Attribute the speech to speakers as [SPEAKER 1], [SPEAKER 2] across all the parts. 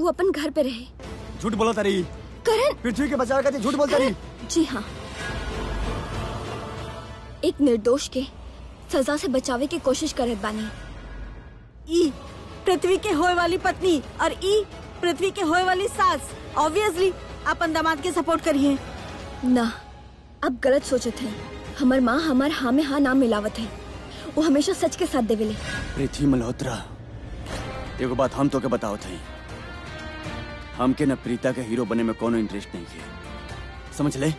[SPEAKER 1] वो अपन घर पे रहे।
[SPEAKER 2] झूठ बोलो तारी।
[SPEAKER 1] करण।
[SPEAKER 2] पृथ्वी के बचाव करती झूठ बोलता रही
[SPEAKER 1] जी हाँ। एक निर्दोष के सजा से बचावे की कोशिश करत बानी।
[SPEAKER 3] ई पृथ्वी के होए वाली पत्नी और ई पृथ्वी के होए वाली सास। ऑब्वियसली अपन दामाद के सपोर्ट करिए
[SPEAKER 1] ना अब गलत सोचत है। हमार माँ हमार हाँ में हाँ नाम मिलावत है। वो हमेशा सच के साथ देवेले
[SPEAKER 2] पृथ्वी मल्होत्रा एगो बात हम तो के बताओ थे हमके न प्रीता के हीरो बने में कोनो इंटरेस्ट नहीं है। समझ ले?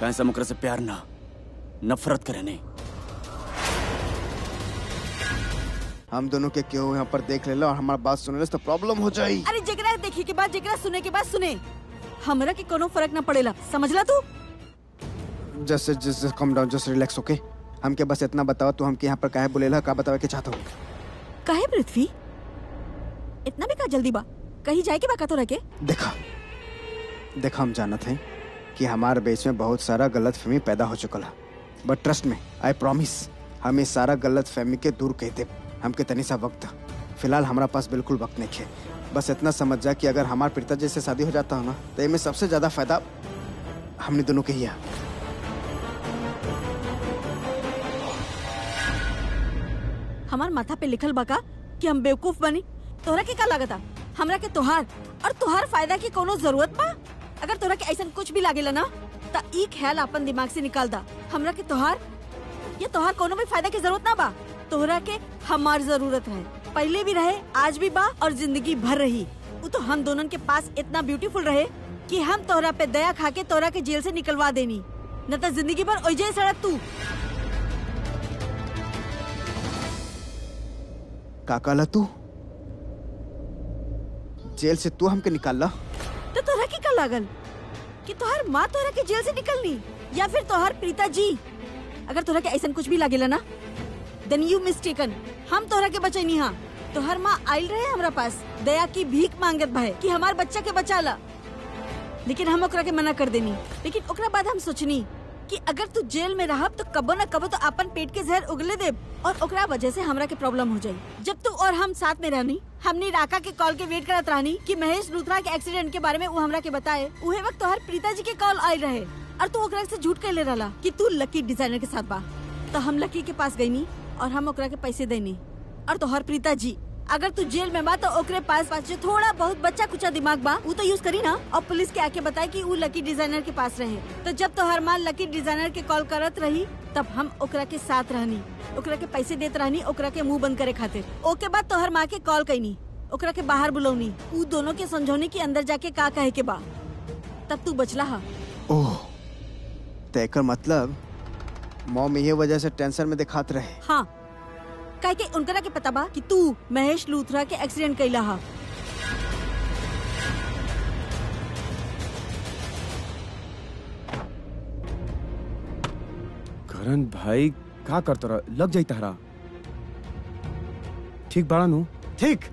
[SPEAKER 2] कहीं से मुकर से प्यार ना नफरत करे नहीं।
[SPEAKER 4] हम दोनों के क्यों यहाँ पर देख ले लो और हमारा बात सुन ले तो प्रॉब्लम हो जाई
[SPEAKER 3] अरे जगरा देखी के बाद जगरा सुने के बाद सुने। हमरा के कोनो फ़र्क ना पड़ेला समझला तू?
[SPEAKER 4] Just just calm down just relax okay हमके बस इतना बताओ तू हमके यहाँ पर काहे बोलेला का बतावे के चाहता हूँ?
[SPEAKER 3] काहे पृथ्वी? इतना भी का जल्दी बा? कहीं जाए के बा का तो रखे
[SPEAKER 4] देखा देखा हम जानत हैं कि हमारे बीच में बहुत सारा गलत फहमी पैदा हो चुकल है बट ट्रस्ट में आई प्रॉमिस हम इस सारा गलत फहमी के दूर कह दे हमके तनी सा वक्त फ़िलहाल हमारा पास बिल्कुल वक्त नहीं है। बस इतना समझ जा कि अगर हमारे पिताजी से शादी हो जाता हो ना तो इनमें सबसे ज़्यादा फ़ायदा हमने दोनों के ही है।
[SPEAKER 3] हमार माथा पे लिखल बा का कि हम बेवकूफ़ बनी तोहरा के का लागता हमरा के तोहार, और तोहार फ़ायदा की कोनो ज़रूरत बा? अगर तोहरा के ऐसा कुछ भी लागेला ना, त ई ख्याल अपन दिमाग से निकाल दा। हमरा के तोहार, ये तोहार कोनो भी फ़ायदा की ज़रूरत ना बा। तोहरा के हमार ज़रूरत है। पहले भी रहे, आज भी बा, और ज़िंदगी भर रही। वो तो हम दोनों के पास इतना ब्यूटीफुल रहे, कि हम तोहरा पे दया खा के तोहरा के जेल से निकलवा देनी। न तो ज़िंदगी भर ओइजे सड़क तू।
[SPEAKER 4] का कहला तू? जेल से तू हमके निकाल ला।
[SPEAKER 3] तो तोहरा की का लागल? कि तोहर माँ तोहरा के जेल से निकलनी, या फिर तोहर प्रीता जी? अगर तोहरा के ऐसा कुछ भी लागेला ना देन यू मिस्टेकन हम तोहरा के बचैनी हाँ। तोहर माँ आयल रहे हमरा पास, दया की भीख मांगत भाई कि हमार बच्चा के बचा ला। लेकिन हम ओकरा के मना कर देनी। लेकिन ओकरा बाद हम सोचनी कि अगर तू जेल में रहब तो कबो न कबो तो अपन पेट के जहर उगले दे और ओकरा वजह से हमरा के प्रॉब्लम हो जाई। जब तू और हम साथ में रहनी, हमने राका के कॉल के वेट करत रहनी कि महेश लूथरा के एक्सीडेंट के बारे में वो हमरा के बताए, उहे वक्त तोहर प्रीता जी के कॉल आयल रहे और तू ओकरा से झूठ कर ले रहा कि तू लकी डिज़ाइनर के साथ बा। तो हम लकी के पास गईनी और हम ओकरा के पैसे देनी और तोहर प्रीता जी अगर तू जेल में बा तो ओकरे पास पास जो थोड़ा बहुत बच्चा कुचा दिमाग बा वो तो यूज़ करी ना। और पुलिस के आके बताए कि वो लकी डिज़ाइनर के पास रहे। तो जब तो हर माँ लकी डिज़ाइनर के कॉल करत रही तब हम ओकरा के साथ रहनी ओकरा के पैसे देत रहनी ओकरा के मुँह बंद करे खातिर। ओके बाद तोहर माँ के कॉल कैनी ओकरा के बाहर बुलौनी। ऊ दोनों के समझौने के अंदर जाके का कहे के बा। तब तू बचला हा।
[SPEAKER 4] ओह तो मतलब मॉम ये वजह से टेंशन में दिखात रहे।
[SPEAKER 3] हाँ। काहे के उनकरा के पता बा कि तू महेश लूथरा के एक्सीडेंट कैला हा।
[SPEAKER 5] करण भाई का करत रहा? लग जाई तारा ठीक बाड़ा नु?
[SPEAKER 2] ठीक।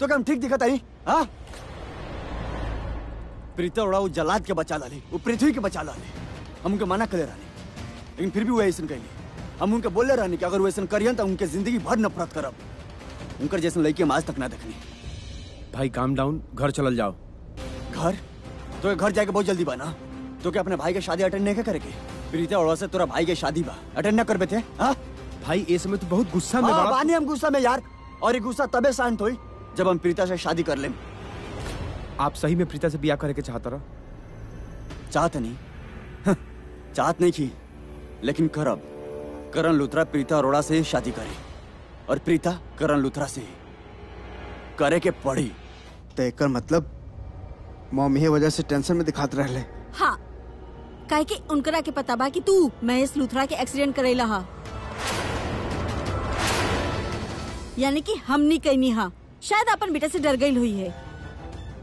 [SPEAKER 2] तो क्या हम ठीक दिखा तारी हाँ? प्रीता उड़ा वो जलाद के बचा लाली वो पृथ्वी के बचा लाली। हम उनके मना करे रहनी लेकिन फिर भी वो ऐसा कहली हम उनके बोले रहनी कि अगर वो ऐसा करियन तो उनके ज़िंदगी भर नफरत करब। उनकर जैसे लड़की हम आज तक ना देखनी।
[SPEAKER 5] भाई काम डाउन घर चलल जाओ।
[SPEAKER 2] घर? तो घर जाके बहुत जल्दी बना तो क्या अपने भाई के शादी अटेंड नहीं करेगी प्रीता उड़ा से तोरा भाई के शादी बा। अटेंड ना करबे थे हाँ?
[SPEAKER 5] भाई ए समय तो बहुत गुस्सा में
[SPEAKER 2] हाँ,
[SPEAKER 5] बड़ा
[SPEAKER 2] बानी हम गुस्सा में यार। और ये गुस्सा तबे शांत हुई जब हम प्रीता से शादी कर लें
[SPEAKER 5] आप सही में प्रीता से बिया करे के चाहता रहा।
[SPEAKER 2] चाहत नहीं। चाहत नहीं की लेकिन करब। करण लुथरा प्रीता अरोड़ा से ही शादी करे और प्रीता करण लुथरा से ही करे के पड़ी।
[SPEAKER 4] तो एकर मतलब मॉम ये वजह से टेंशन में दिखात रहे
[SPEAKER 3] हाँ काहे के उनकरा के पता बा कि तू महेश लूथरा के एक्सीडेंट करेला हा। यानी कि हमनी कहनी हा। शायद अपन बेटा से डर गई हुई है।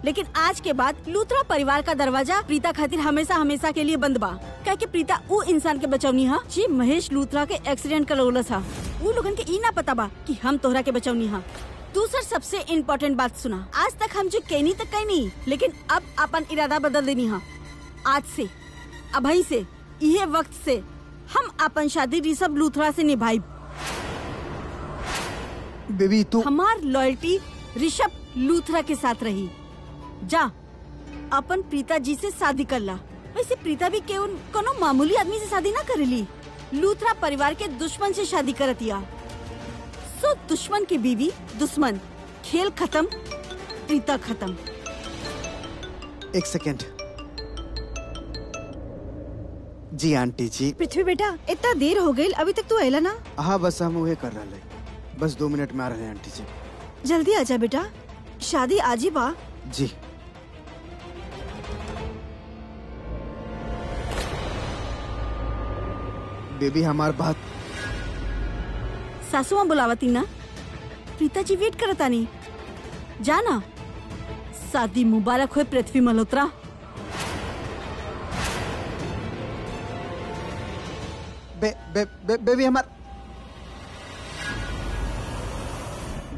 [SPEAKER 3] लेकिन आज के बाद लूथरा परिवार का दरवाज़ा प्रीता खातिर हमेशा हमेशा के लिए बंद बा। काहे कि प्रीता ऊ इंसान के बचौनी हा? जी महेश लूथरा के एक्सीडेंट का करौलस हा ऊ लोगन के ई ना पता बा कि हम तोहरा के बचौनी हा। दूसर सबसे इम्पोर्टेंट बात सुना। आज तक हम जो कहनी तक कहनी लेकिन अब अपन इरादा बदल देनी हा। आज से अभई से ये वक्त से हम अपन शादी ऋषभ लूथरा से निभाई
[SPEAKER 4] बेबी तू
[SPEAKER 3] हमार लॉयल्टी ऋषभ लूथरा के साथ रही। जा अपन प्रीता जी से शादी कर ला। वैसे प्रीता भी केवल कोनो मामूली आदमी से शादी ना करेली। लूथरा परिवार के दुश्मन से शादी करतिया सो दुश्मन की बीवी दुश्मन। खेल खत्म प्रीता खत्म।
[SPEAKER 4] एक सेकेंड। जी आंटी जी।
[SPEAKER 3] पृथ्वी बेटा इतना देर हो गई अभी तक तू आयला ना?
[SPEAKER 4] हाँ बस हम वही कर रहे बस दो मिनट में आ रहे हैं आंटी जी।
[SPEAKER 3] जल्दी आजा बेटा। शादी आज ही बा।
[SPEAKER 4] जी। बेबी हमार बात
[SPEAKER 3] सासू माँ बुलावती ना? प्रीता जी वेट करता नहीं जाना शादी मुबारक हो पृथ्वी मल्होत्रा।
[SPEAKER 4] बे, बे, बे, बेबी हमार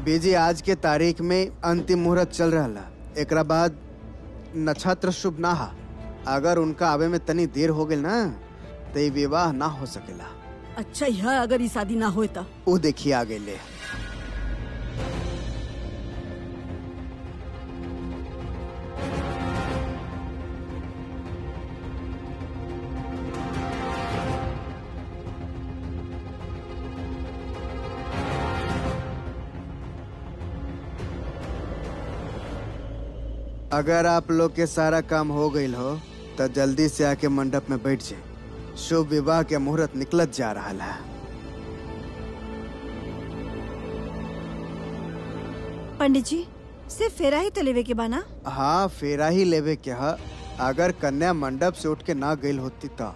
[SPEAKER 4] बेजी आज के तारीख में अंतिम मुहूर्त चल रहा एक बाद नक्षत्र शुभ ना हा अगर उनका आवे में तनी देर हो गई ना तो विवाह ना हो सकेला।
[SPEAKER 3] अच्छा यह अगर ये शादी ना होए तो?
[SPEAKER 4] वो देखिए आ गए अगर आप लोग के सारा काम हो गई हो तो जल्दी से आके मंडप में बैठ जाए शुभ विवाह के मुहूर्त निकलत जा रहा है।
[SPEAKER 3] पंडित जी सिर्फ़ फेरा ही तो लेवे के बाना?
[SPEAKER 4] हाँ फेरा ही लेवे के हा। अगर कन्या मंडप से उठ के ना गई होती तो।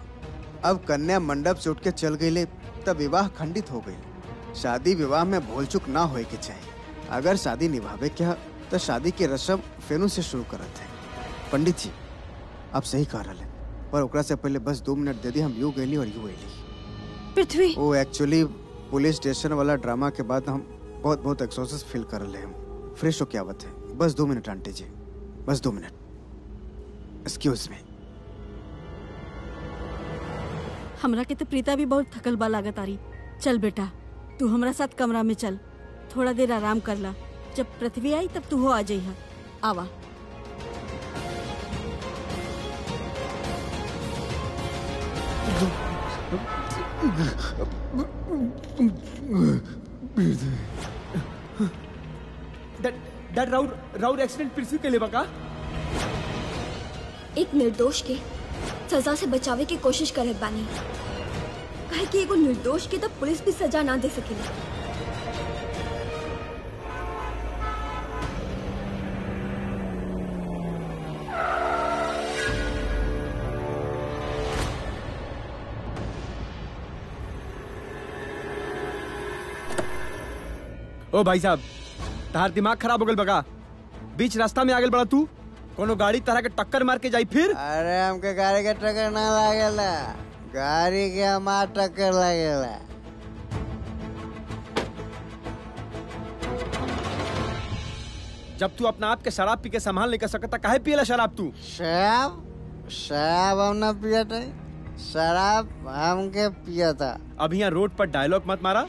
[SPEAKER 4] अब कन्या मंडप से उठ के चल गई तब विवाह खंडित हो गई शादी विवाह में भूल चुक ना होए के चाहिए अगर शादी निभावे के तो शादी के रस्म फेनु से शुरू करत है। पंडित जी आप सही कह रहे पर ओकरा से पहले बस दो मिनट दे दी हम यू गईली और यू अली
[SPEAKER 3] पृथ्वी।
[SPEAKER 4] वो एक्चुअली पुलिस स्टेशन वाला ड्रामा के बाद हम बहुत बहुत एक्सोसिस फील कर रहे हैं। फ्रेश हो क्या बात है? बस दो मिनट आंटी जी। बस दो मिनट। एक्सक्यूज मी
[SPEAKER 3] हमरा के तो प्रीता भी बहुत थकल बा लागत आ रही चल बेटा तू हमरा साथ कमरा में चल। थोड़ा देर आराम कर ला। जब पृथ्वी आई तब तू हो आ जाइहा। आवा।
[SPEAKER 5] राउर एक्सीडेंट पृथ्वी के लिए बका?
[SPEAKER 1] एक निर्दोष के सजा से बचावे की कोशिश करत बानी। कहे कि एगो निर्दोष के तो पुलिस भी सजा ना दे सकेला।
[SPEAKER 5] ओ भाई साहब तार दिमाग खराब हो गल बका बीच रास्ता में आगे बढ़ा तू। कोनो गाड़ी तरह के टक्कर मार के जाई फिर।
[SPEAKER 6] अरे हमके गाड़ी के टक्कर ना लागेला। गाड़ी के हमार टक्कर लागेला।
[SPEAKER 5] जब तू अपना आप के शराब पी के संभाल नहीं कर सकता काहे पियला शराब तू?
[SPEAKER 6] शराब? शराब हम ना पियते शराब हमके पियता।
[SPEAKER 5] अब यहाँ रोड पर डायलॉग मत मारा।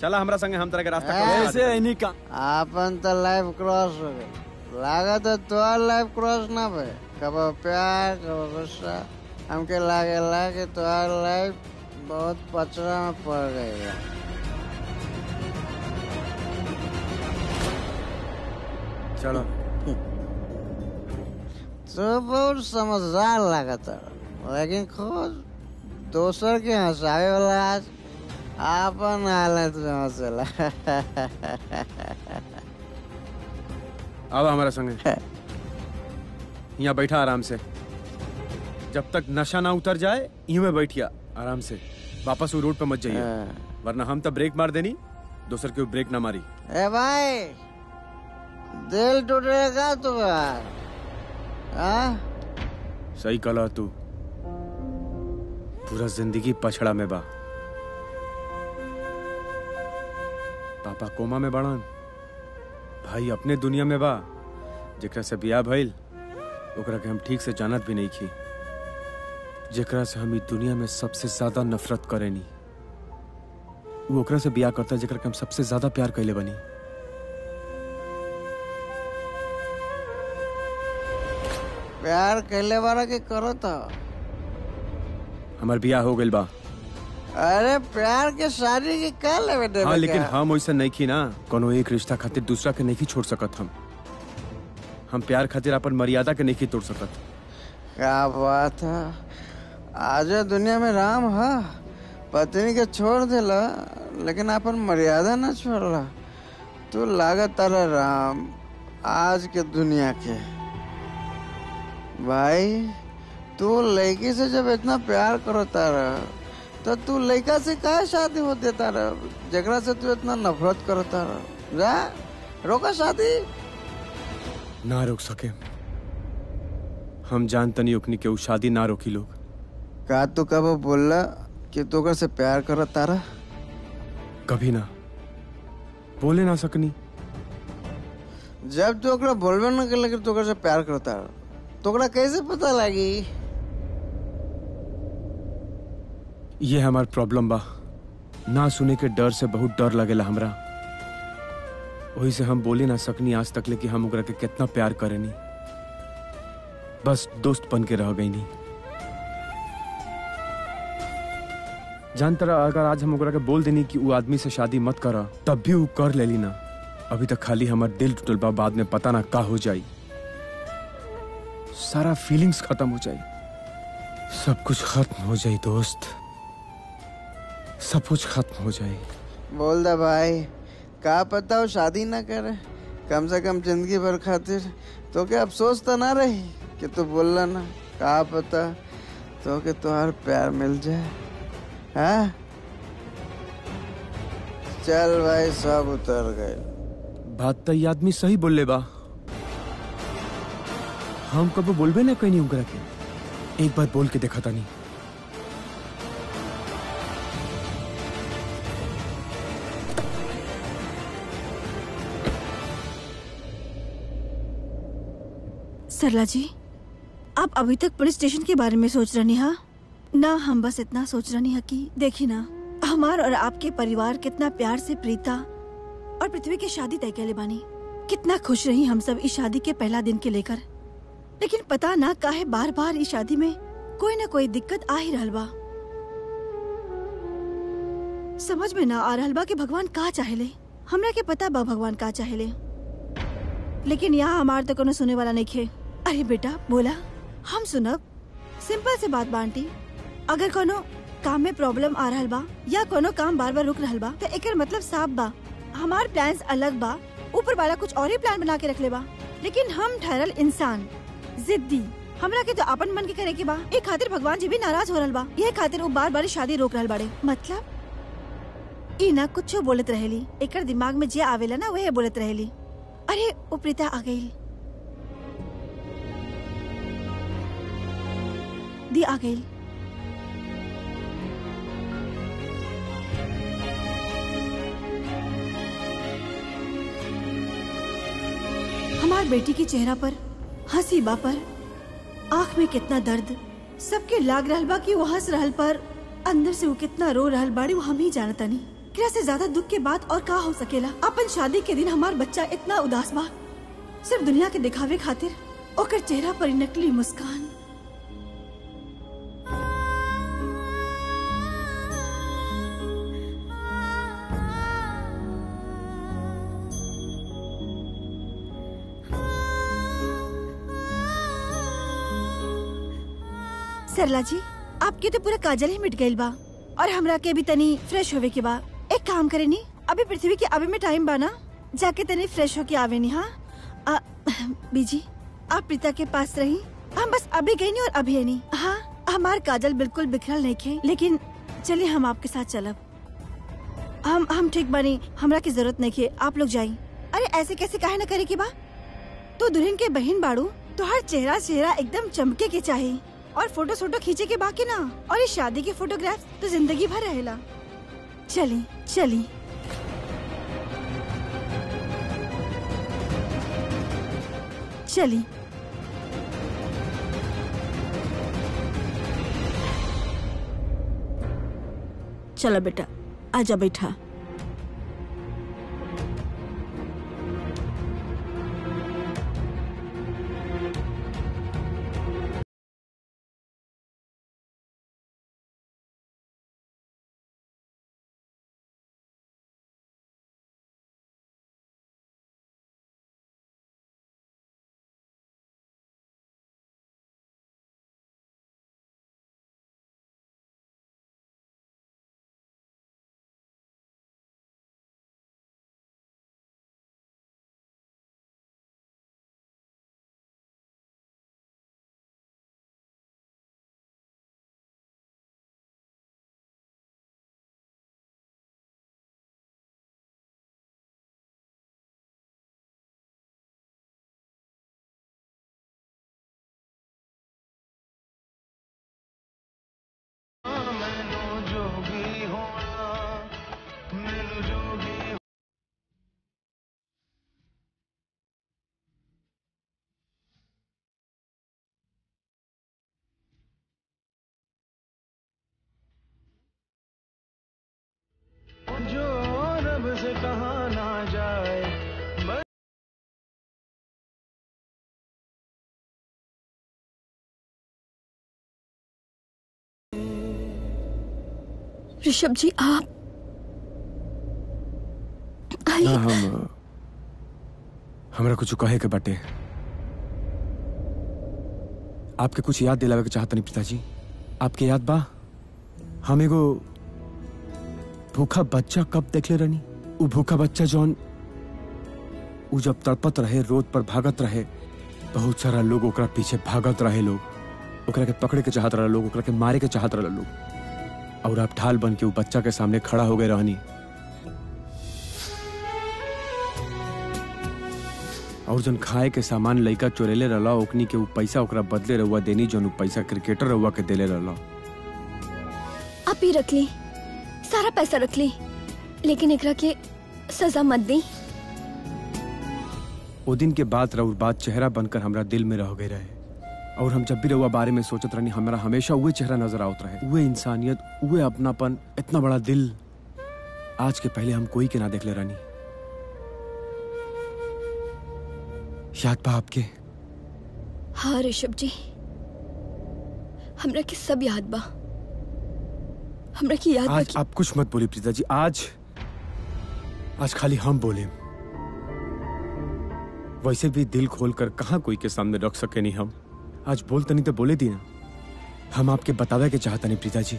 [SPEAKER 5] चला हमरा संगे हम तरह के रास्ता
[SPEAKER 2] ऐसे इन्हीं का
[SPEAKER 6] आपन तो लाइफ क्रॉस हो गई लागत है तोहर लाइफ क्रॉस ना भे कबो प्यार कबो गुस्सा। हमके लागेला कि तोहर लाइफ बहुत पचड़ा में पड़ गई है।
[SPEAKER 5] चलो।
[SPEAKER 6] तो बहुत समझदार लागत है। लेकिन खुद दोसर के हंसावे वाला आज आपन हालत में हंसला
[SPEAKER 5] अब हमारा संगे। यहाँ बैठा आराम से। जब तक नशा ना उतर जाए यूँ में बैठिया आराम से। वापस वो रोड पे मत जाइए। वरना हम तब ब्रेक मार देनी दोसर के ब्रेक ना मारी।
[SPEAKER 6] ए भाई दिल टूटेगा तुम्हारा। हाँ?
[SPEAKER 5] सही कला तू। पूरा ज़िंदगी पछड़ा में बा। पापा कोमा में बड़न। भाई अपने दुनिया में बा जरा से बिया भइल ओकरा के हम ठीक से जानत भी नहीं थी जरा से हम दुनिया में सबसे ज़्यादा नफरत करेनी। वो ओकरा से बिया करता जरा के हम सबसे ज़्यादा प्यार कैले बनी।
[SPEAKER 6] प्यार कैले वाला के करो तो
[SPEAKER 5] हमार बिया हो गई बा।
[SPEAKER 6] अरे प्यार के शादी के का लेवे देवे
[SPEAKER 5] हाँ लेकिन हम वैसा नहीं की ना कोनो एक रिश्ता खातिर दूसरा के नहीं छोड़ सकत हम। हम प्यार खातिर अपन मर्यादा के नहीं तोड़ सकत।
[SPEAKER 6] क्या बात है? आज दुनिया में राम है पत्नी के छोड़ देला लेकिन अपन मर्यादा ना छोड़ला। तू लागत तारा राम आज के दुनिया के। भाई तू लड़की से जब इतना प्यार करो तारा तो तू लड़का से काहे शादी हो देता रह जकरा से तू इतना नफरत करो तारा? जा रोका शादी।
[SPEAKER 5] ना रोक सके। हम जानतनी ओकनी के उ शादी ना रोकी लोग।
[SPEAKER 6] का तू कब बोलला कि तू ओकरा से प्यार करो तारा?
[SPEAKER 5] कभी ना। बोले ना सकनी।
[SPEAKER 6] जब तू ओकरा बोलबे ना कर कि तू ओकरा से प्यार करता तो कैसे पता लगी?
[SPEAKER 5] ये हमार प्रॉब्लम बा। ना सुने के डर से बहुत डर लगेला हमरा। वही से हम बोले ना सकनी आज तक ले कि हम ओकरा के कितना प्यार करेनी। बस दोस्त बन के रह गई नहीं जानता रहा अगर आज हम ओकरा के बोल देनी कि वो आदमी से शादी मत करा, तब भी वो कर लेली ना। अभी तक खाली हमार दिल टूटल बा बाद में पता ना का हो जाई। सारा फीलिंग्स खत्म हो जाई। सब कुछ खत्म हो जाई, दोस्त। सब कुछ खत्म हो जाए।
[SPEAKER 6] बोल दे भाई का पता वो शादी ना करे? कम से कम ज़िंदगी भर खातिर तो क्या अफसोस तो ना रही कि तू बोलला ना? का पता तो के तुम्हार प्यार मिल जाए। हाँ? चल भाई सब उतर गए।
[SPEAKER 5] बात तो ये आदमी सही बोल ले बा। हम कब बोलबे ना कहीं नहीं उगरा के एक बार बोल के देखा था नहीं
[SPEAKER 7] सरला जी, आप अभी तक पुलिस स्टेशन के बारे में सोच रही हा? ना हम बस इतना सोच रही हा कि देखी ना, हमार और आपके परिवार कितना प्यार से प्रीता और पृथ्वी की शादी तय कैले बानी। कितना खुश रही हम सब इस शादी के पहला दिन के लेकर। लेकिन पता ना काहे बार बार इस शादी में कोई ना कोई दिक्कत आ ही रहल बा। समझ में ना आ रहल बा कि भगवान का चाहेले। हमरा के पता बा भगवान का चाहेले। लेकिन यहाँ हमार तो कोनो सुने वाला नहीं खे। अरे बेटा, बोला। हम सुनब सिंपल से बात, बांटी। अगर कोनो काम में प्रॉब्लम आ रहल बा, या कोनो काम बार बार रुक रहल बा तो एकर मतलब साफ़ बा। हमार प्लान अलग बा। ऊपर वाला कुछ और ही प्लान बना के रख ले बा। लेकिन हम ठहरल इंसान, जिद्दी। हमरा के तो अपन मन के करे के बा। एक खातिर भगवान जी भी नाराज़ हो रहल बा। ये खातिर वो बार बार शादी रोक रहल बाड़े। मतलब? ई ना कुछ बोलत रहेली। एकर दिमाग में जे आवेला ना, वही बोलत रहेली। अरे उप्रीता आ गई। दी आ गई। हमार बेटी के चेहरा पर हँसी बा पर, आँख में कितना दर्द, सबके लाग रहल बा कि वो हंस रहल पर, अंदर से वो कितना रो रहल बाड़ी, वो हम ही जानता नहीं। एकरा से ज़्यादा दुख के बात और का हो सकेला? अपन शादी के दिन हमार बच्चा इतना उदास बा। सिर्फ़ दुनिया के दिखावे खातिर, ओकर चेहरा पर नकली मुस्कान। सरला जी, आपके तो पूरा काजल ही मिट गइल बा। और हमरा के भी तनी फ्रेश होवे के बा। एक काम करे नी, अभी पृथ्वी के अभी में टाइम बा ना, जाके तनी फ्रेश होके आवे नी हाँ? बीजी, आप प्रीता के पास रही? हम बस अभी गई नहीं और अभी है नहीं हाँ हमार काजल बिल्कुल बिखरल नहीं थे लेकिन चलिए हम आपके साथ चलब। हम हम ठीक बनी हमरा की ज़रूरत नहीं खे, आप लोग जाई। अरे, ऐसे कैसे काहे न करे के बा? तो दुल्हन के बहन बाड़ू तो हर चेहरा चेहरा एकदम चमके के चाहे। और फ़ोटो सोटो खींचे के बाकी ना। और ये शादी के फोटोग्राफ तो ज़िंदगी भर रहेला। चली चली। चली। चलो बेटा, आजा बैठा।
[SPEAKER 1] होगी होना ऋषभ जी आप आई
[SPEAKER 5] हम, हमरा कुछ कहे के बाटे। आपके कुछ याद दिलावे के चाहतनी पिताजी? आपके याद बा? हम एगो भूखा बच्चा कब देखले रहनी उ भूखा बच्चा जौन उ जब तड़पत रहे, रोड पर भागत रहे, बहुत सारा लोग ओकरा पीछे भागत रहे लोग। ओकरा के पकड़े के चाहत रहे लोग, ओकरा के मारे के चाहत रहे लोग। और आप ढाल बन के उ बच्चा के सामने खड़ा हो गए रहनी। और जन खाए के सामान लइका चोरेले रहला ओकनी के उ पैसा ओकरा बदले रहुआ देनी जन पैसा क्रिकेटर रहुआ के देले रहला।
[SPEAKER 1] आप ही रख ली सारा पैसा रख ली लेकिन एकरा के सजा मत दी।
[SPEAKER 5] ओ दिन के बाद रउर बात चेहरा बनकर हमरा दिल में रह गए रहे। और हम जब भी रउआ बारे में सोचत रहनी हमरा हमेशा उहे चेहरा नज़र आवत रहे। उहे इंसानियत उहे अपनापन इतना बड़ा दिल। आज के पहले हम कोई के ना देखले रहनी। याद बा आपके?
[SPEAKER 1] हाँ ऋषभ जी। हमरा के सब याद बा। हमरा की याद
[SPEAKER 5] आज आप कुछ मत बोलिए प्रीता जी आज आज खाली हम बोले। वैसे भी दिल खोलकर कहाँ कोई के सामने रख सके नहीं हम? आज बोलते नहीं तो बोले दी ना हम आपके बतावे के चाहता नहीं प्रीता जी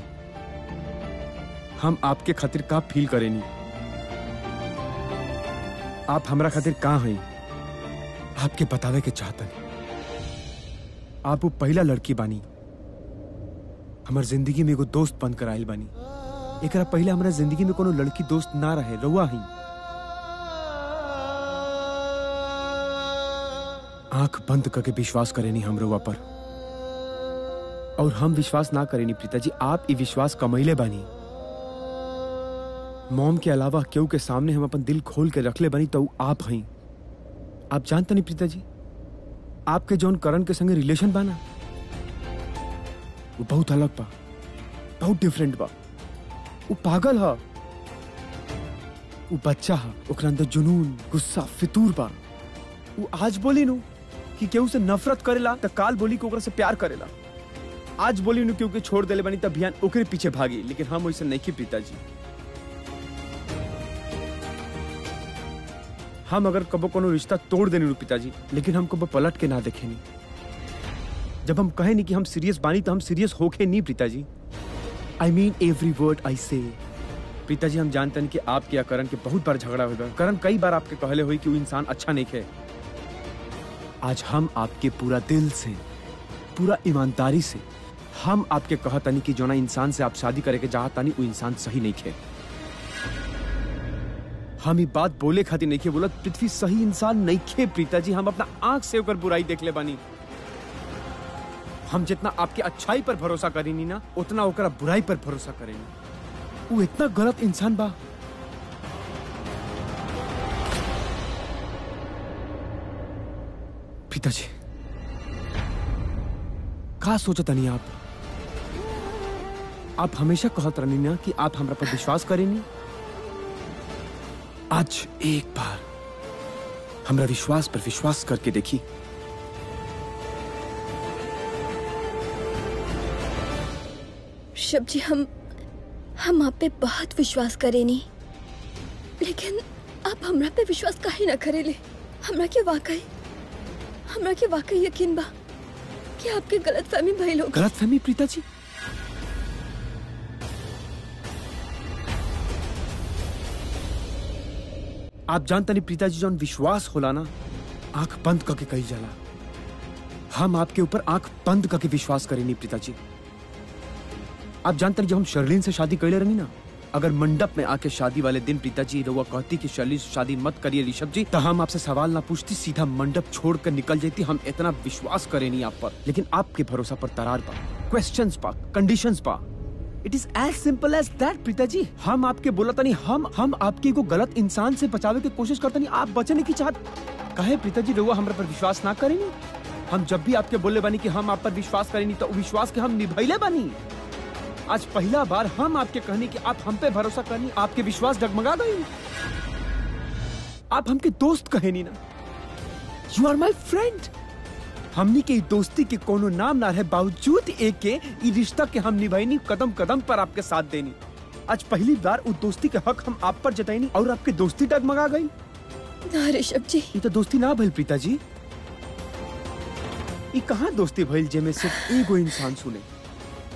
[SPEAKER 5] हम आपके खातिर का फील करे नहीं आप हमरा खातिर का हैं? आपके बतावे के चाहता नहीं आप वो पहला लड़की बानी। हमार ज़िंदगी में एगो दोस्त बन कर आयल बानी। एकरा पहले हमरा ज़िंदगी में कोनो लड़की दोस्त ना रहे रउआ ही। आँख बंद करके विश्वास करे नहीं हम रउआ पर। और हम विश्वास ना करेनी प्रीता जी आप ये विश्वास कमैले बानी। मॉम के अलावा केहू के सामने हम अपन दिल खोल के रखले बानी तो आप हई आप जानते नहीं प्रीता जी आपके जौन करण के संगे रिलेशन बाना। वो बहुत अलग बा, बहुत डिफरेंट बा। वो पागल हा। वो बच्चा हा ओकरा अंदर जुनून, गुस्सा, फितूर बा। वो आज बोली नु कि केहू से नफरत करेला तो काल बोली कि से प्यार करेला। आज बोली नु क्योंकि छोड़ देले बनी, तब भियान ओकरे पीछे भागी, लेकिन हम वैसे नहीं की पिताजी। हम अगर कबो कोनो रिश्ता तोड़ देनी पिताजी, लेकिन हम कबो पलट के ना देखे नहीं जब हम कहे नहीं कि हम सीरियस बानी तो हम सीरियस होके नहीं पिताजी। I mean every word I say पिताजी, हम जानते हैं कि आपके या करण के बहुत बार झगड़ा हुआ करण कई बार आपके कहले हुई कि वो इंसान अच्छा नहीं है आज हम आपके पूरा दिल से, पूरा ईमानदारी से, हम आपके कहतनी कि जोना इंसान से आप शादी करे के चाहतानी वो इंसान सही नहीं है हम ये बात बोले खातिर नहीं खे, बोला, पृथ्वी सही इंसान नहीं खे प्रीता जी हम अपना आँख से होकर बुराई देख ले बानी। हम जितना आपके अच्छाई पर भरोसा करेनी ना, उतना ओकरा बुराई पर भरोसा करेनी वो इतना गलत इंसान बा पिताजी। का सोचता नहीं आप। आप हमेशा कहत रहनी ना कि आप हमरा पर विश्वास करेनी। आज एक बार हमरा विश्वास पर विश्वास करके देखी।
[SPEAKER 1] ऋषभ जी, हम हम आप पे बहुत विश्वास करे लेकिन आप हमरा पे विश्वास काहे ना करेले। हमरा के वाकई हमरा के वाकई यकीन बा कि आपके गलत फहमी भइल होगा।
[SPEAKER 5] गलत फहमी प्रीता जी आप जानता नहीं प्रीता जी जौन विश्वास होला ना, आँख बंद करके कही जाला। हम आपके ऊपर आँख बंद करके विश्वास करें नहीं प्रीता जी आप जानते नहीं जब हम शर्लिन से शादी कर ले रही ना अगर मंडप में आके शादी वाले दिन प्रीता जी रउआ कहती कि से शादी मत करिए ऋषभ जी तो हम आपसे सवाल ना पूछती सीधा मंडप छोड़ कर निकल जाती हम इतना विश्वास करें नहीं आप पर। लेकिन आपके भरोसा पर तरार पा क्वेश्चन पा कंडीशंस पा। It is as simple as that Preeta ji हम आपके बोला तनी हम हम आपके को गलत इंसान से बचावे की कोशिश करते नहीं आप बचने की चाहत। कहे प्रीता जी रहुआ हमरा पर विश्वास ना करेनी हम जब भी आपके बोले बानी कि हम आप पर विश्वास करेनी तो विश्वास के हम निभैले बानी। आज पहला बार हम आपके कहने की आप हम पे भरोसा करनी आपके विश्वास डगमगा गई आप हमके दोस्त कहे नहीं ना। यू आर माई फ्रेंड हमनी के दोस्ती के कोनो नाम ना रहे बावजूद एक के ई रिश्ता के हम निभाईनी कदम कदम पर आपके साथ देनी। आज पहली बार उस दोस्ती के हक हम आप पर जताईनी और आपके दोस्ती डगमगा गई।
[SPEAKER 1] ना ऋषभ जी
[SPEAKER 5] ये तो दोस्ती ना भइल प्रीता जी ये कहाँ दोस्ती भइल जेमे सिर्फ़ एगो इंसान सुने?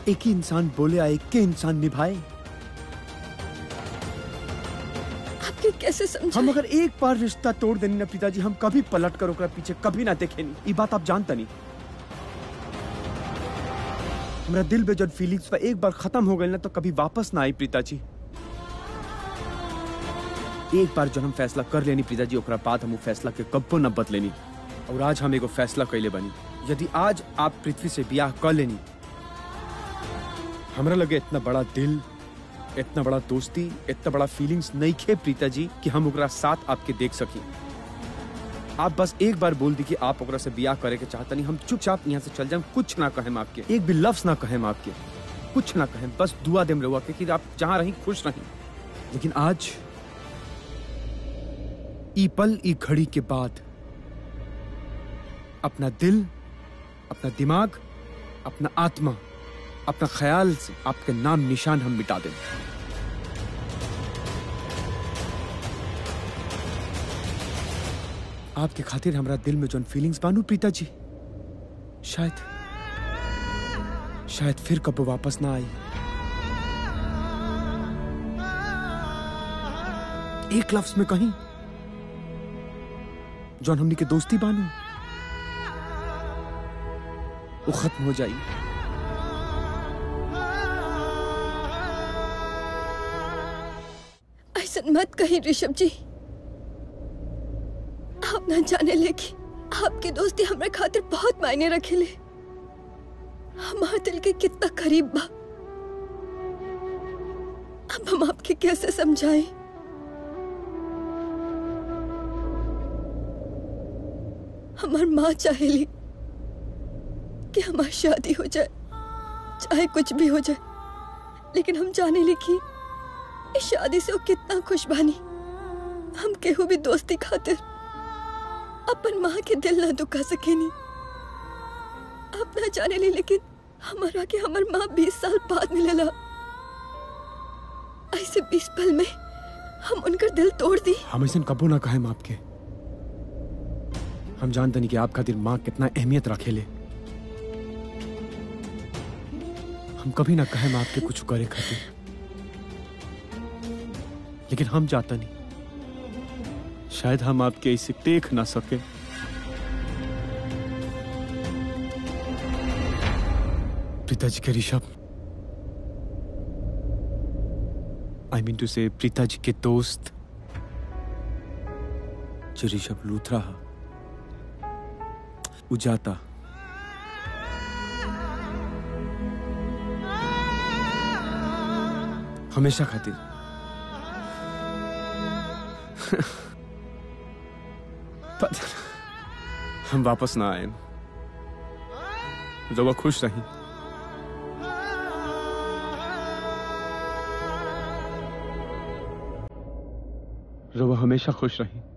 [SPEAKER 5] एक ही इंसान बोले आ एक के इंसान निभाए।
[SPEAKER 1] आपके कैसे
[SPEAKER 5] समझे?
[SPEAKER 1] हम
[SPEAKER 5] अगर एक बार रिश्ता तोड़ देनी ना पिताजी हम कभी पलट कर ओकरा पीछे कभी ना देखे नहीं ये बात आप जानता नहीं हमरा दिल में जब फीलिंग्स बा एक बार खत्म हो गए ना तो कभी वापस ना आई पिताजी। एक बार जब हम फैसला कर लेनी पिताजी ओकरा बाद हम फैसला के कब्बो न बदलेनी। और आज हम एगो फैसला कैले बनी। यदि आज आप पृथ्वी से ब्याह कर लेनी हमरा लगे इतना बड़ा दिल, इतना बड़ा दोस्ती, इतना बड़ा फीलिंग्स नहीं खे प्रीता जी कि हम ओकरा साथ आपके देख सकी। आप बस एक बार बोल दी कि आप ओकरा से ब्याह करे के चाहता नहीं, हम चुपचाप यहाँ से चल जाए, कुछ ना कहें आपके। एक भी लफ्ज ना कहें आपके। कुछ ना कहें, बस दुआ देम रहुआ कि आप जहाँ रही, खुश रही। लेकिन आज, ई पल, ई घड़ी के बाद, अपना दिल, अपना दिमाग, अपना आत्मा अपना ख्याल से आपके नाम निशान हम मिटा दें आपके खातिर हमारा दिल में जोन फीलिंग्स बानू प्रीता जी शायद शायद फिर कब वापस ना आई एक लफ्ज में कहीं जौन हमनी के दोस्ती बानू, वो खत्म हो जाई
[SPEAKER 1] ऐसा मत कहीं ऋषभ जी। आप ना जाने लेगी आपकी दोस्ती हमारे खातिर बहुत मायने रखेले। हमारे दिल के कितना करीब बा। अब हम आपके कैसे समझाएँ? हमार माँ चाहेली कि हमारी शादी हो जाए, चाहे कुछ भी हो जाए, लेकिन हम जाने लिखी इस शादी से वो कितना खुश बानी हम केहू भी दोस्ती खातिर अपन माँ के दिल ना दुखा सकेनी। आप ना जाने ली, लेकिन हमारा के हमर माँ बीस साल बाद मिलेला। ऐसे बीस पल में हम उनका दिल तोड़ दी।
[SPEAKER 5] हम ऐसे कबो ना कहें आपके हम जानते नहीं कि आप खातिर माँ कितना अहमियत रखेले। हम कभी ना कहें आपके कुछ करे खातिर। लेकिन हम जाता नहीं। शायद हम आपके इसे देख ना सके। पिताजी के ऋषभ आई मीन टू से प्रीता जी के दोस्त। जो ऋषभ लूथरा हा उजाता हमेशा खातिर। हम वापस ना आए। जब खुश रही। जब हमेशा खुश रही।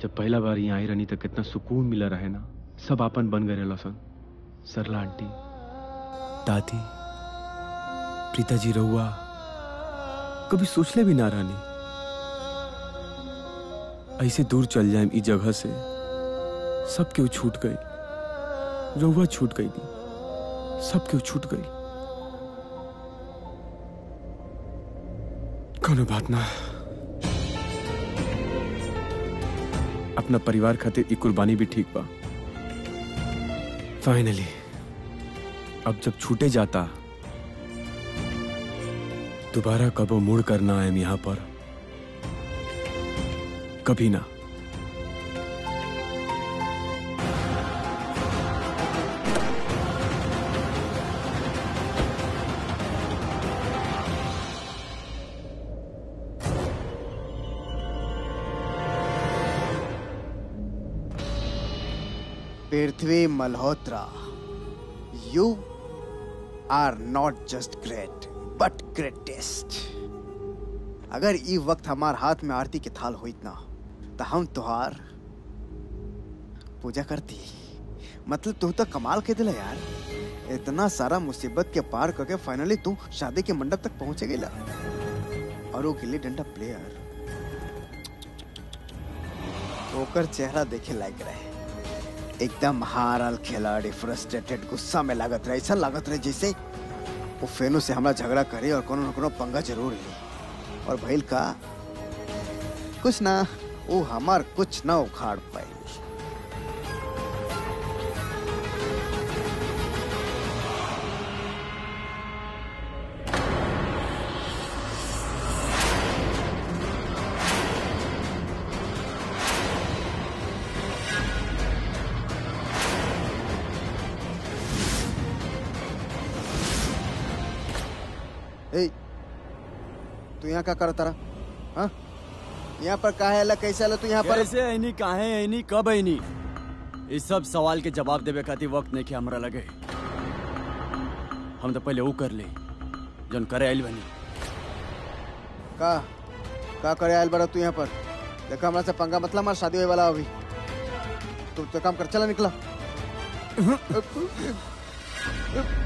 [SPEAKER 5] जब पहला बार यहाँ आई रहनी तो कितना सुकून मिला रहे ना, सब आपन बन गए लसन सरला आंटी। दादी प्रीता जी रहुआ, कभी सोचले भी ना रहनी ऐसे दूर चल जाए इस जगह से, सब केहू छूट गई? रहुआ छूट गई थी, सब केहू छूट गई? कोनो बात ना। अपना परिवार खातिर ई कुर्बानी भी ठीक बा। फाइनली अब जब छूटे जाता दोबारा कबो मुड़ करना है यहाँ पर? कभी ना।
[SPEAKER 4] Prithvi Malhotra you are not just great but greatest अगर ई वक्त हमार हाथ में आरती के थाल होइत ना तो हम तुहार पूजा करती। मतलब तू तो कमाल के दिला यार। इतना सारा मुसीबत के पार करके फाइनली तू शादी के मंडप तक पहुँचे गेला और वो गिल्ली डंडा प्लेयर ओकर चेहरा देखे लायक रहे। एकदम हारल खिलाड़ी फ्रस्ट्रेटेड गुस्सा में लागत रहे, ऐसा लागत रहे जैसे वो फेनू से हमारा झगड़ा करे और कोनो न कोनो पंगा ज़रूर ले। और भैल का, कुछ ना, वो हमार कुछ ना उखाड़ पाई यहाँ क्या कर तारा हाँ? यहाँ पर का है कैसे आला तू यहाँ पर?
[SPEAKER 2] कैसे ऐनी काहे ऐनी कब ऐनी? इस सब सवाल के जवाब देवे खातिर वक्त नहीं हमरा लगे। हम तो पहले वो कर ले जन करे आइल बनी।
[SPEAKER 4] का? का करे आयल बड़ा तू यहाँ पर? देखा हमरा से पंगा मतलब हमारा शादी होने वाला अभी तू तो काम कर चला निकला।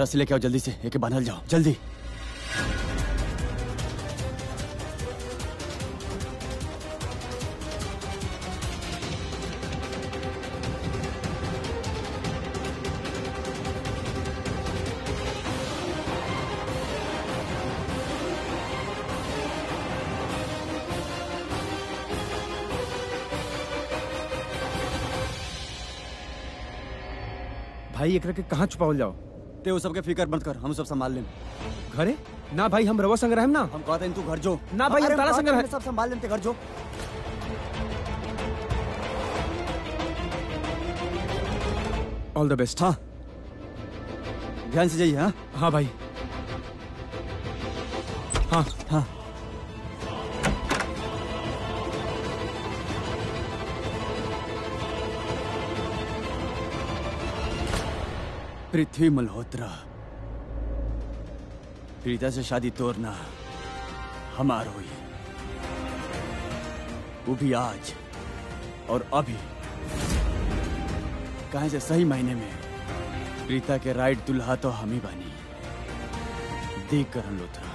[SPEAKER 2] रस्सी लेके आओ जल्दी से। एक बांधल जाओ। जल्दी।
[SPEAKER 5] भाई एकरा के कहाँ छुपावल जाओ?
[SPEAKER 2] ते सबके फिकर मत कर हम सब संभाल लें
[SPEAKER 5] घरे? ना भाई हम रवा संग रहम ना?
[SPEAKER 2] हम कहते हैं तू घर जो।
[SPEAKER 5] ना भाई, हम ताला
[SPEAKER 2] कहते
[SPEAKER 5] संग
[SPEAKER 2] हैं, सब संभाल लेते घर जो।
[SPEAKER 5] ऑल द बेस्ट
[SPEAKER 2] हाँ। ध्यान से जाइए हाँ।
[SPEAKER 5] हाँ भाई। हाँ।
[SPEAKER 2] हाँ। पृथ्वी मल्होत्रा। प्रीता से शादी तोड़ना हमार हुई वो भी आज और अभी। कहे से सही महीने में प्रीता के राइट दुल्हा तो हम ही बनी। देख कर लोथरा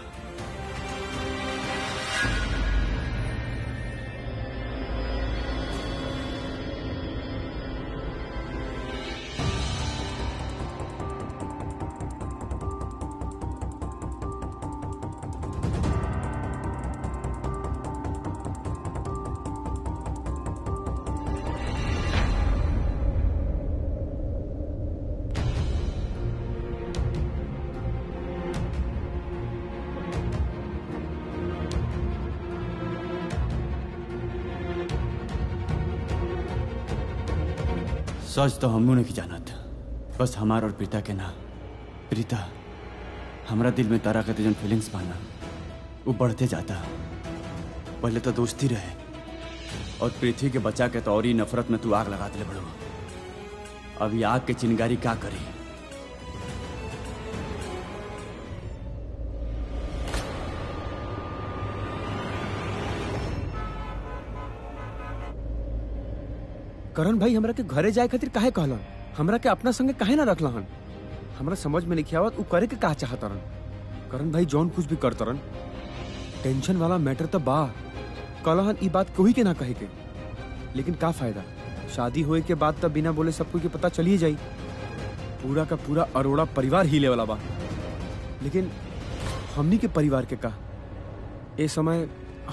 [SPEAKER 2] सच तो हमू नहीं जानत बस हमार और प्रीता के ना प्रीता, हमारा दिल में तारा का जन फीलिंग्स पाना वो बढ़ते जाता। पहले तो दोस्ती रहे। और पृथ्वी के बचा के तो और ही नफरत में तू आग लगा दिले बड़ो अब आग के चिंगारी क्या करी?
[SPEAKER 5] करण भाई हमरा के घरे जाए खातिर काहे कहलन? हमरा के अपना संगे काहे ना रखलहन? हमरा समझ में नहीं आवत उ करे के का चाहतरन? करण भाई जौन कुछ भी करतरन, टेंशन वाला मैटर तो बा। कहलहन, ई बात कोई के ना कहे के। लेकिन का फ़ायदा? शादी होए के बाद तब बिना बोले सब कोई के पता चलिए जाई। पूरा का पूरा अरोड़ा परिवार हिले वाला बा। लेकिन हमनी के परिवार के का? ए समय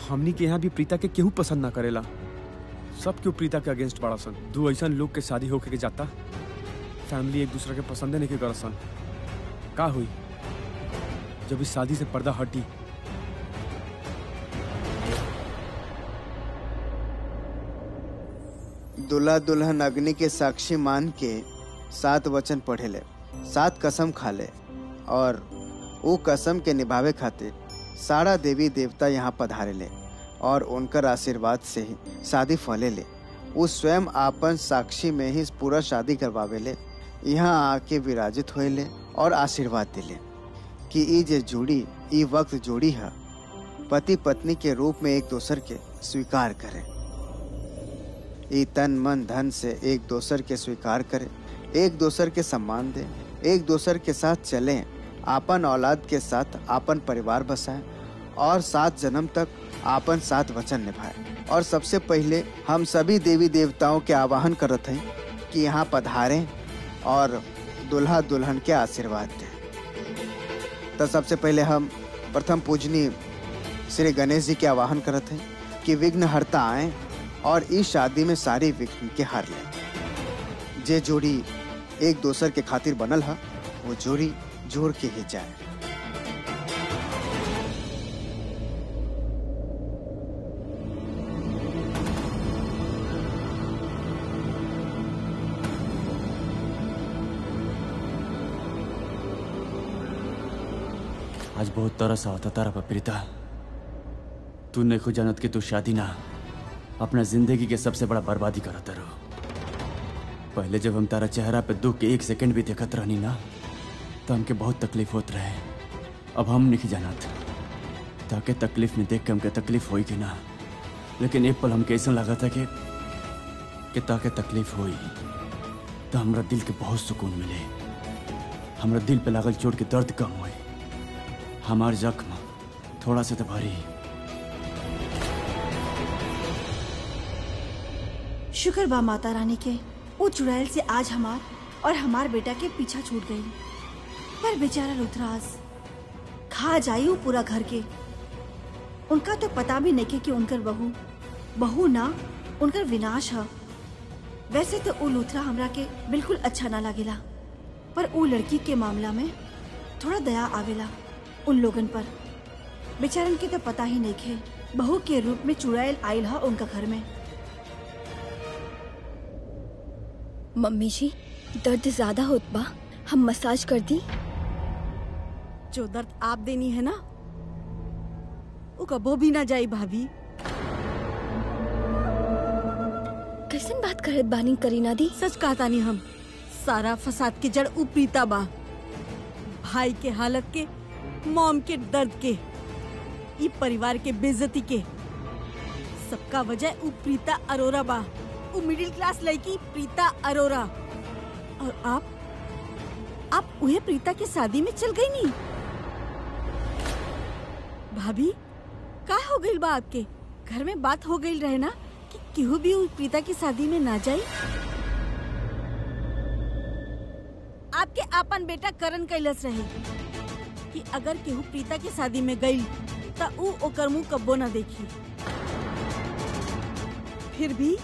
[SPEAKER 5] हमनी के यहाँ भी प्रीता के केहू पसंद ना करेला। सब क्यों प्रीता के अगेंस्ट बड़ा सन? दो ऐसा लोग के शादी होके के जाता। फैमिली एक दूसरे के पसंद नहीं कर सन। का हुई? जब इस शादी से पर्दा हटी।
[SPEAKER 4] दुल्हा दुल्हन अग्नि के साक्षी मान के सात वचन पढ़े ले। सात कसम खा ले। और वो कसम के निभावे खातिर सारा देवी देवता यहाँ पधारेले और उनकर आशीर्वाद से ही शादी फलेले वो स्वयं आपन साक्षी में ही पूरा शादी करवावेले यहाँ आके विराजित होले और आशीर्वाद दिले कि जे जोड़ी वक्त जोड़ी है पति पत्नी के रूप में एक दूसर के स्वीकार करे। तन, मन, धन से एक दोसर के स्वीकार करे, एक दोसर के सम्मान दे, एक दोसर के साथ चले, आपन औलाद के साथ आपन परिवार बसाए और सात जन्म तक आपन सात वचन निभाए। और सबसे पहले हम सभी देवी देवताओं के आवाहन करत हैं कि यहाँ पधारें और दुल्हा दुल्हन के आशीर्वाद दें। तो सबसे पहले हम प्रथम पूजनीय श्री गणेश जी के आवाहन करत हैं कि विघ्न हरता आए और इस शादी में सारे विघ्न के हार लें। जे जोड़ी एक दोसर के खातिर बनल है, वो जोड़ी जोड़ के ही जाए।
[SPEAKER 2] आज बहुत तरस आवता तारा पर तू नहीं खुद जानत कि तू शादी ना, अपना ज़िंदगी के सबसे बड़ा बर्बादी करत रहो। पहले जब हम तारा चेहरा पे दुख के एक सेकंड भी देखत रहनी ना तो हमके बहुत तकलीफ़ होत रहे। अब हम नहीं जानत, ताके तकलीफ़ में देख के हमके तकलीफ़ होई कि ना। लेकिन एक पल हमके ऐसा लगा था कि कि ताके तकलीफ़ होई तो हमरा दिल के बहुत सुकून मिले। हमरा दिल पे लागल चोट के दर्द कम हुई। हमार जख्म थोड़ा सा तो भारी
[SPEAKER 3] शुक्र बा माता रानी के। वो चुड़ैल से आज हमार और हमार बेटा के पीछा छूट गई। पर बेचारा रुद्राज खा जाई वो पूरा घर के। उनका तो पता भी नहीं के उनकर बहू बहू ना उनकर विनाश है। वैसे तो वो लूथरा हमरा के बिल्कुल अच्छा ना लागेला। पर वो लड़की के मामला में थोड़ा दया आवेला। उन लोगन पर। बेचारन के तो पता ही नहीं खे बहू के रूप में चुड़ैल आयल हा उनका घर में।
[SPEAKER 1] मम्मी जी दर्द ज़्यादा होत बा। हम मसाज कर दी।
[SPEAKER 3] जो दर्द आप देनी है ना वो कबो भी ना जाई भाभी।
[SPEAKER 1] कैसन बात करत बानी करीना दी?
[SPEAKER 3] सच कहता नहीं हम। सारा फसाद के जड़ उपरीता बा। भाई के हालत के मॉम के दर्द के, ई परिवार के बेजती के। सबका वजह उपरीता अरोरा बा मिडिल क्लास लड़की प्रीता अरोरा। और आप? आप उहे प्रीता की शादी में चल गई नी? भाभी, का हो गई बा आपके? घर में बात हो गई रहे ना, कि केहू भी प्रीता की शादी में ना जाई? आपके आपन बेटा करण कैलस रहे। कि अगर केहू प्रीता की शादी में गई, त ओकर मुँह कब्बो न देखी। फिर भी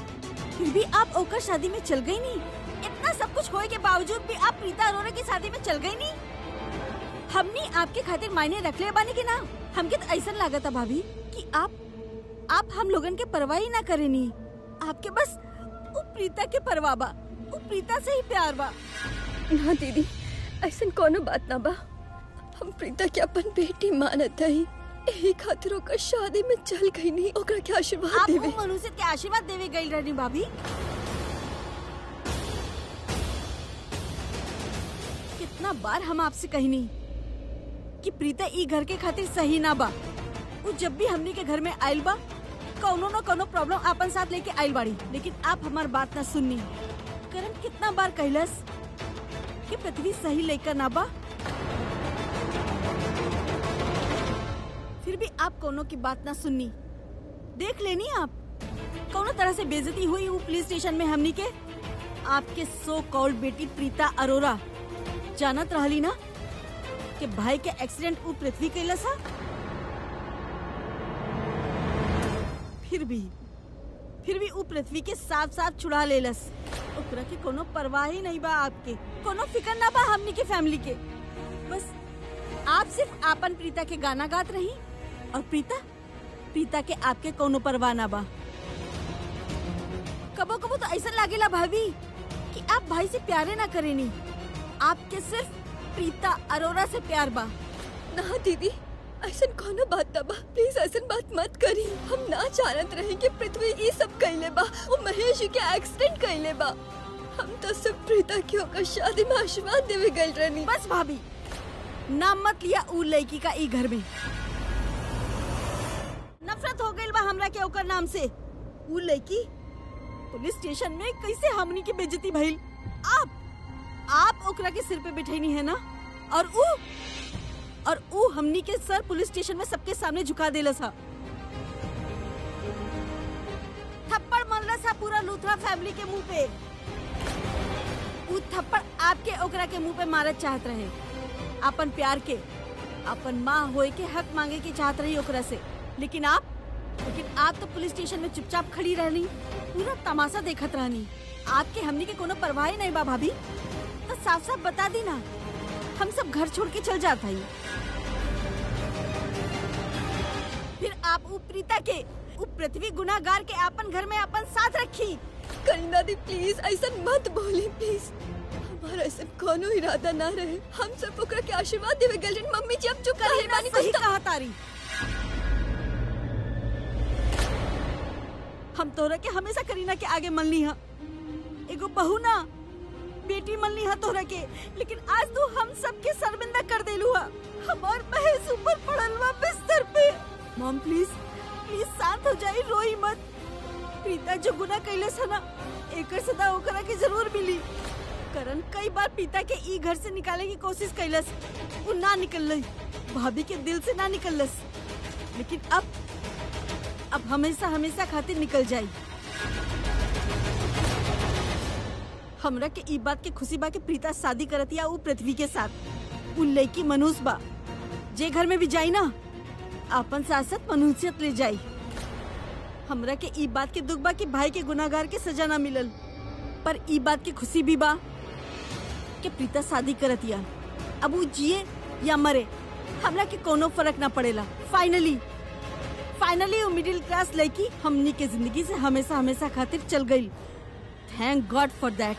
[SPEAKER 3] फिर भी आप ओकर शादी में चल गई नहीं? इतना सब कुछ होए के बावजूद भी आप प्रीता अरोरा की शादी में चल गई नहीं? हमने आपके खातिर मायने रख ले बानी कि ना? हमके तो ऐसा लागत है भाभी, कि आप आप हम लोगन के परवाह ही ना करे नी आपके बस वो प्रीता के परवाह बा वो प्रीता से ही प्यार बा।
[SPEAKER 1] ना दीदी ऐसा कोनो बात ना बा। हम प्रीता के अपन बेटी मानत हई यही खातिर ओकर शादी में चल गई नहीं ओकरा के आशीर्वाद देवे?
[SPEAKER 3] वो मनुष्य के आशीर्वाद देवे गई रहनी भाभी। कितना बार हम आपसे कहनी कि प्रीता ई घर के खातिर सही ना बा। वो जब भी हमनी के घर में आयल बा कौनो न कौनो प्रॉब्लम अपन साथ लेके आयल बाड़ी लेकिन आप हमार बात ना सुननी। करण कितना बार कहलस कि पृथ्वी सही लेकर ना बा फिर भी आप कोनो की बात ना सुननी। देख लेनी आप। कौनो तरह से बेजती हुई वो पुलिस स्टेशन में हमनी के? आपके सो कॉल्ड बेटी प्रीता अरोरा। जानत रहली ना? कि भाई के एक्सीडेंट वो पृथ्वी कैलस हा फिर भी फिर भी वो पृथ्वी के साफ़ साफ़ छुड़ा लेलस ओकरा के कोनो परवाह ही नहीं बा आपके। कोनो फिकर ना बा हमनी के फैमिली के। बस, आप सिर्फ़ आपन प्रीता के गाना गात रही। और प्रीता? प्रीता के आपके कोनो परवाह ना बा? कबो कबो तो ऐसा लागेला भाभी कि आप भाई से प्यारे ना करेनी आपके सिर्फ़ प्रीता अरोरा से प्यार बा।
[SPEAKER 1] ना दीदी ऐसन कोनो बात ना बा। प्लीज़ ऐसा बात मत करी। हम ना जानत रहे कि पृथ्वी ये सब कैले बा। वो महेश के एक्सीडेंट कैले बा। हम तो सिर्फ़ प्रीता की होकर शादी में आशीर्वाद देवे गए रहनी
[SPEAKER 3] बस भाभी नाम मत लिया ऊ लड़की का ई घर में। नफरत हो गई हमरा के ओकर नाम से। ऊ लड़की, पुलिस स्टेशन में कैसे हमनी की बेइज्जती भइल? आप आप ओकरा के सिर पे बिठैनी है ना? और ऊ और ऊ हमनी के सर पुलिस स्टेशन में सबके सामने झुका देलस हा थप्पड़ मरलस हा पूरा लूथरा फैमिली के मुँह पे। ऊ थप्पड़ आपके ओकरा के मुँह पे मारत चाहत रहे। अपन प्यार के, अपन माँ होए के हक मांगे की चाहत रही ओकरा से। लेकिन आप लेकिन आप तो पुलिस स्टेशन में चुपचाप खड़ी रहनी पूरा तमाशा देखत रहनी। आपके हमने के कोनो परवाह ही नहीं बा भाभी। तो साफ़ साफ़ बता दी ना हम सब घर छोड़ के चल जाता हई। फिर आप प्रीता के पृथ्वी गुनागार के अपन घर में अपन साथ रखी।
[SPEAKER 1] करीना दी प्लीज़ ऐसा मत बोली प्लीज़ हमारा ऐसा कोनो इरादा ना रहे। हम सब ओकरा के आशीर्वाद देवे रहनी। मम्मी जी अब चुप रहे बानी
[SPEAKER 3] सही
[SPEAKER 1] तो-
[SPEAKER 3] कहा तारी। हम तोहरा के हमेशा करीना के आगे मलनी हा। एगो बहू ना, बेटी मलनी हा तोहरा के। लेकिन आज तू हम सबके शर्मिंदा कर देलू हा। हमार महेश ऊपर पड़ल बा बिस्तर पे। मॉम, प्लीज़ प्लीज़ शांत हो जाई, रोई मत। प्रीता जो गुना कैलस है ना, एकर सदा ओकरा के ज़रूर मिली। करण कई बार पिता के ई घर से निकाले की कोशिश कैलस वो ना निकल भाभी के दिल से ना निकलस लेकिन अब अब हमेशा हमेशा खातिर निकल जाई। हमरा के ई बात के खुशी बा कि प्रीता शादी करत या उ पृथ्वी के साथ। उ लड़की मनुष्य बा। जे घर में भी जाई ना अपन साथ साथ मनुष्यत ले जाई। हमरा के ई बात के दुख बा कि भाई के गुनाहगार के सजा ना मिलल। पर ई बात की खुशी भी बा कि प्रीता शादी करत या अब वो जिए या मरे, हमरा के कोनो फ़र्क ना पड़ेला। फाइनली फाइनली वो मिडिल क्लास लड़की हमनी के ज़िंदगी से हमेशा हमेशा खातिर चल गई। Thank God for that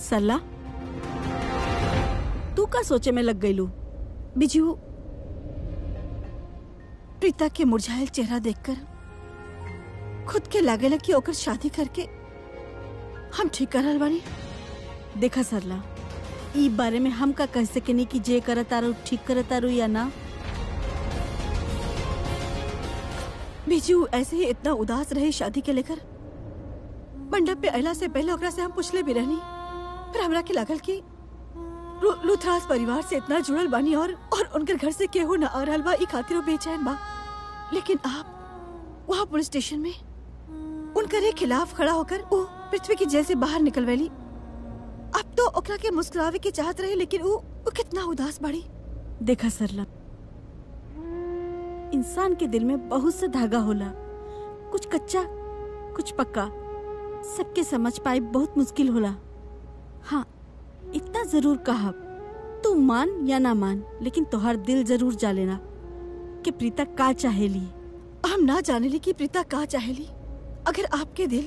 [SPEAKER 3] Sarla तू का सोचे में लग गई लू। बिजू प्रीता के मुरझायल चेहरा देखकर, खुद के लागेला कि ओकर शादी करके, हम ठीक करल बानी देखा सरला, ई बारे में हम का कह सकेनी कि जे करत तारू ठीक करत तारू या ना। बिजू ऐसे ही इतना उदास रहे शादी के लेकर। मंडप पे अला से पहले ओकरा से हम पूछले भी रहनी, पर हमरा के लागल कि लूथरास परिवार से इतना जुड़ल बानी और और उनके घर से केहू ना आ रहा बा, ई खातिर बेचैन बा। लेकिन आप, वहाँ पुलिस स्टेशन में? उनकर खिलाफ खड़ा होकर वो पृथ्वी की जेल से बाहर निकलवेली अब तो ओकरा के मुस्कुरावे की चाहत रहे, लेकिन वो वो कितना उदास बाड़ी। देखा सरला, इंसान के दिल में बहुत सा धागा होला। कुछ कच्चा, कुछ पक्का। सबके समझ पाए बहुत मुश्किल होला। हाँ इतना ज़रूर कहा। तू मान या ना मान, लेकिन तोहर दिल ज़रूर जा लेना कि प्रीता का चाहेली
[SPEAKER 7] हम ना जाने ली कि प्रीता का चाहेली अगर आपके दिल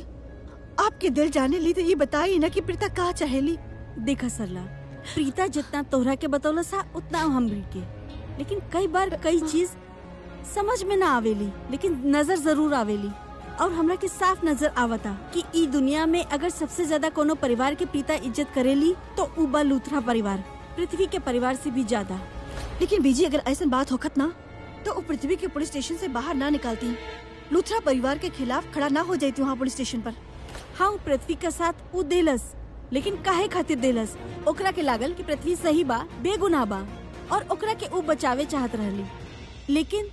[SPEAKER 7] आपके दिल जाने ली तो ये बताइए ना कि प्रीता का चाहेली
[SPEAKER 3] देखा सरला प्रीता जितना तोहरा के बतौला सा उतना हम भी के। लेकिन कई बार कई चीज़ समझ में ना आवेली लेकिन नज़र ज़रूर आवेली और हमरा के साफ़ नज़र आवता कि ई दुनिया में अगर सबसे ज़्यादा कोनो परिवार के प्रीता इज़्ज़त करेली तो उ बा लूथरा परिवार पृथ्वी के परिवार से भी ज़्यादा।
[SPEAKER 7] लेकिन बीजी अगर ऐसा बात होखत ना तो वो पृथ्वी के पुलिस स्टेशन से बाहर ना निकालती। लूथरा परिवार के खिलाफ खड़ा ना हो जाती वहाँ पुलिस स्टेशन पर।
[SPEAKER 3] हाँ पृथ्वी का साथ उ देलस लेकिन काहे खातिर देलस? ओकरा के लागल कि पृथ्वी सही बा, बेगुनाह बा, और ओकरा के उ बचावे चाहत रहली। लेकिन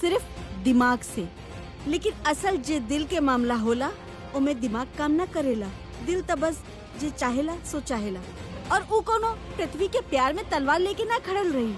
[SPEAKER 3] सिर्फ़ दिमाग से। लेकिन असल जे दिल के मामला होला, ओमे दिमाग काम ना करेला। दिल त बस जे चाहेला, सो चाहेला। और उ कोनो पृथ्वी के प्यार में तलवार लेके ना खड़ल रही।